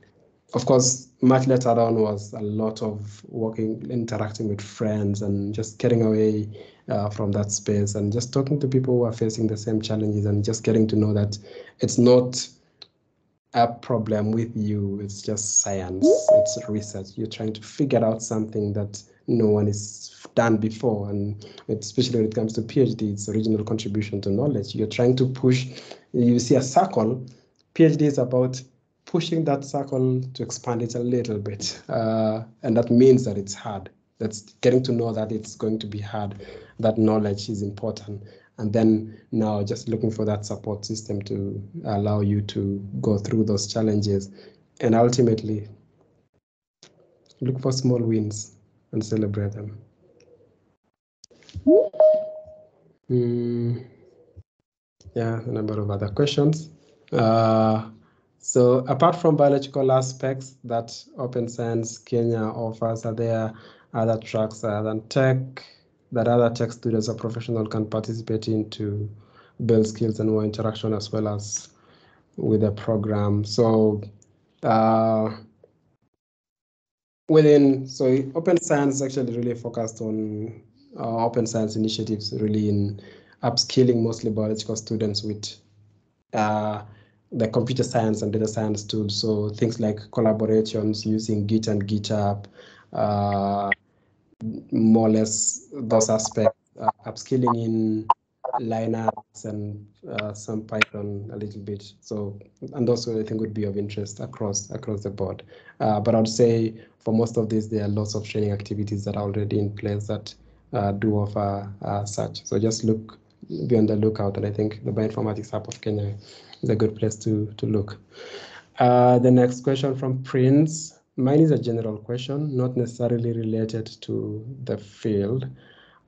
of course, much later on was a lot of working, interacting with friends, and just getting away uh, from that space, and just talking to people who are facing the same challenges, and just getting to know that it's not a problem with you. It's just science. It's research. You're trying to figure out something that no one has done before, and especially when it comes to PhD, it's original contribution to knowledge. You're trying to push you see a circle, PhD is about pushing that circle to expand it a little bit. Uh, and that means that it's hard. That's getting to know that it's going to be hard. That knowledge is important. And then now just looking for that support system to allow you to go through those challenges. And ultimately, look for small wins and celebrate them. Mm yeah, a number of other questions. Uh, so apart from biological aspects that Open Science Kenya offers, are there other tracks other than tech that other tech students or professional can participate in to build skills and more interaction as well as with the program? So uh, within, so Open Science is actually really focused on uh, open science initiatives really in upskilling mostly biological students with uh, the computer science and data science tools. So things like collaborations using Git and GitHub, uh, more or less those aspects, uh, upskilling in Linux and uh, some Python a little bit. So, and also I think would be of interest across across the board. Uh, but I'd say for most of these, there are lots of training activities that are already in place that uh, do offer uh, such. So just look, be on the lookout, and I think the Bioinformatics Hub of Kenya is a good place to to look. Uh, the next question from Prince. Mine is a general question, not necessarily related to the field.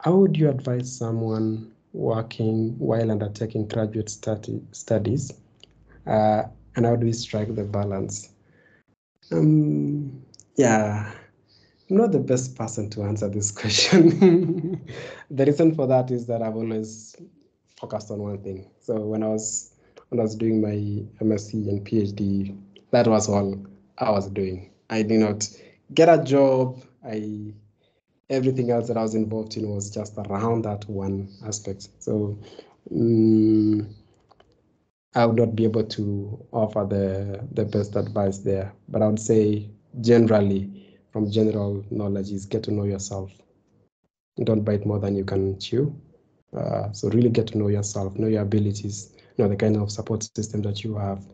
How would you advise someone working while undertaking graduate study, studies? Uh, and how do we strike the balance? Um, yeah, I'm not the best person to answer this question. the reason for that is that I've always focused on one thing. So when I was when I was doing my MSc and PhD, that was all I was doing. I did not get a job. I everything else that I was involved in was just around that one aspect. So um, I would not be able to offer the the best advice there. But I would say generally, from general knowledge, is get to know yourself. Don't bite more than you can chew. Uh, so really get to know yourself, know your abilities, know the kind of support system that you have,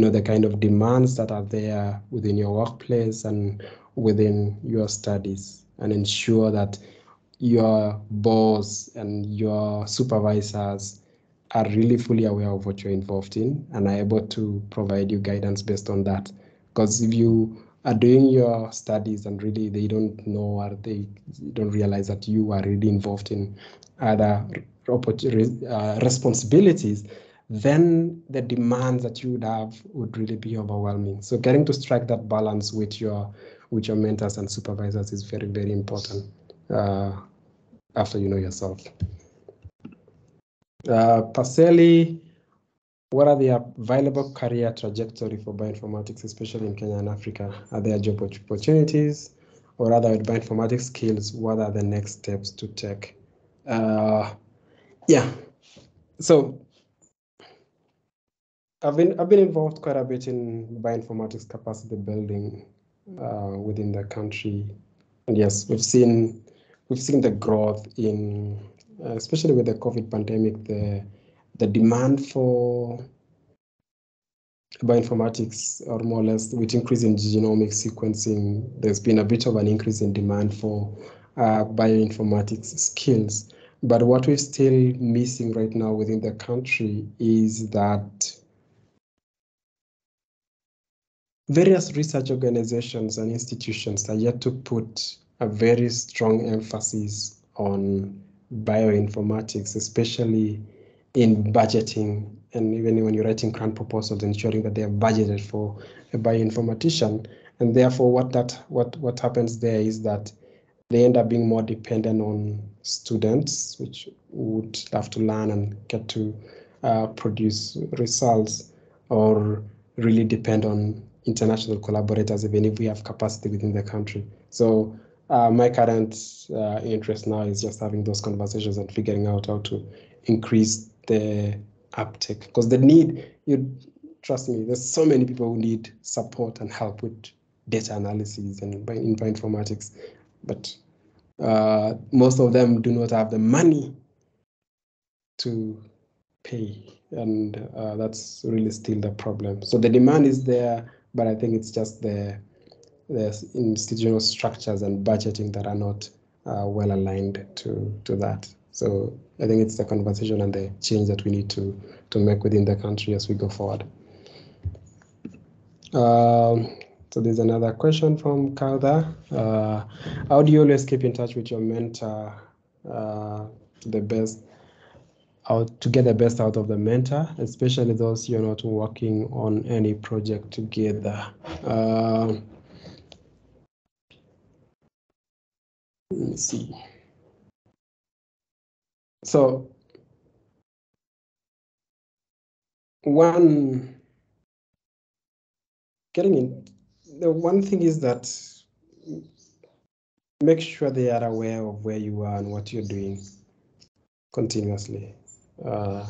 know the kind of demands that are there within your workplace and within your studies and ensure that your boss and your supervisors are really fully aware of what you're involved in and are able to provide you guidance based on that. Because if you are doing your studies and really they don't know or they don't realize that you are really involved in other uh, responsibilities, then the demands that you would have would really be overwhelming. So getting to strike that balance with your with your mentors and supervisors is very, very important uh, after you know yourself. Uh, Paseli, what are the available career trajectory for bioinformatics, especially in Kenya and Africa? Are there job opportunities? Or rather, with bioinformatics skills, what are the next steps to take? Uh, yeah, so I've been I've been involved quite a bit in bioinformatics capacity building uh, within the country. And yes, we've seen we've seen the growth in, uh, especially with the COVID pandemic, the the demand for bioinformatics, or more or less, with increase in genomic sequencing, there's been a bit of an increase in demand for uh, bioinformatics skills. But what we're still missing right now within the country is that Various research organizations and institutions are yet to put a very strong emphasis on bioinformatics, especially in budgeting and even when you're writing grant proposals, ensuring that they are budgeted for a bioinformatician. And therefore, what that what what happens there is that they end up being more dependent on students, which would have to learn and get to uh, produce results, or really depend on international collaborators, even if we have capacity within the country. So uh, my current uh, interest now is just having those conversations and figuring out how to increase the uptake. Because the need you trust me there's so many people who need support and help with data analysis and in bioinformatics but uh, most of them do not have the money to pay. And uh, that's really still the problem. So the demand is there but I think it's just the the institutional structures and budgeting that are not uh, well aligned to to that. So I think it's the conversation and the change that we need to to make within the country as we go forward. Um, so there's another question from Kaudha. Uh, how do you always keep in touch with your mentor uh, the best to get the best out of the mentor, especially those you're not working on any project together. Uh, let me see. So one getting in the one thing is that make sure they are aware of where you are and what you're doing continuously. Uh,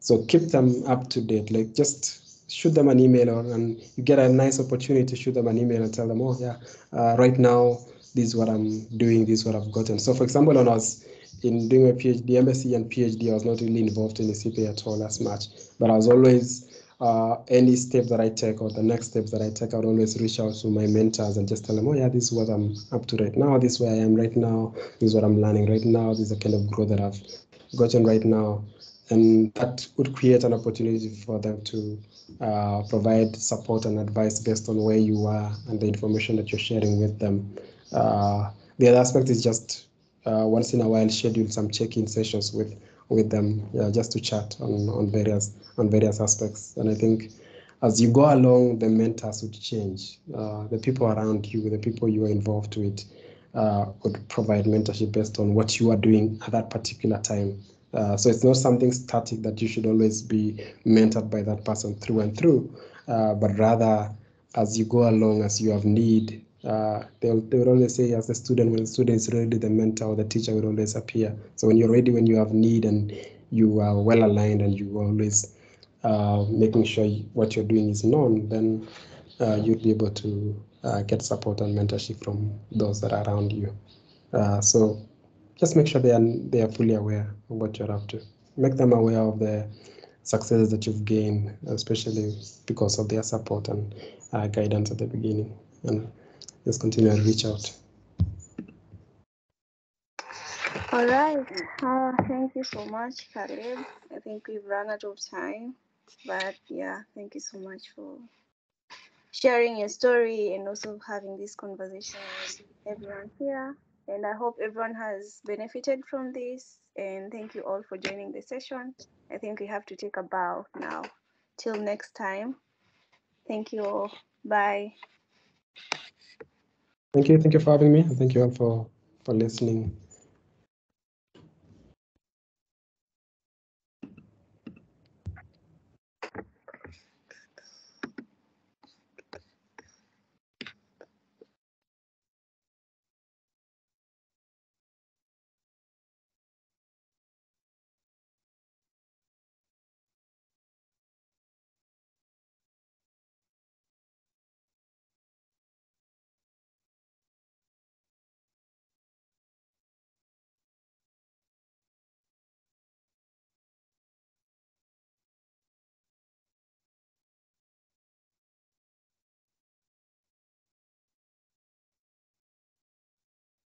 so keep them up to date. Like just shoot them an email or, and you get a nice opportunity to shoot them an email and tell them, oh yeah, uh, right now this is what I'm doing, this is what I've gotten. So for example, when I was in doing my PhD, MSc and PhD, I was not really involved in the ICIPE at all as much, but I was always uh, any step that I take or the next steps that I take, I would always reach out to my mentors and just tell them, oh yeah, this is what I'm up to right now. This is where I am right now. This is what I'm learning right now. This is the kind of growth that I've gotten right now. And that would create an opportunity for them to uh, provide support and advice based on where you are and the information that you're sharing with them. Uh, the other aspect is just uh, once in a while schedule some check-in sessions with with them yeah, just to chat on, on various on various aspects. And I think as you go along, the mentors would change. Uh, the people around you, the people you are involved with, uh, would provide mentorship based on what you are doing at that particular time. Uh, so it's not something static that you should always be mentored by that person through and through, uh, but rather as you go along, as you have need, uh, they'll, they would always say as a student, when the student is ready, the mentor or the teacher will always appear. So when you're ready, when you have need and you are well aligned and you are always uh, making sure what you're doing is known, then uh, you'll be able to uh, get support and mentorship from those that are around you. So just make sure they are they are fully aware of what you're up to. Make them aware of the successes that you've gained, especially because of their support and uh, guidance at the beginning. And just continue to reach out. All right. Uh, thank you so much, Caleb. I think we've run out of time, but yeah, thank you so much for sharing your story and also having this conversation with everyone here. And I hope everyone has benefited from this. And thank you all for joining the session. I think we have to take a bow now. Till next time. Thank you all. Bye. Thank you. Thank you for having me. Thank you all for, for listening.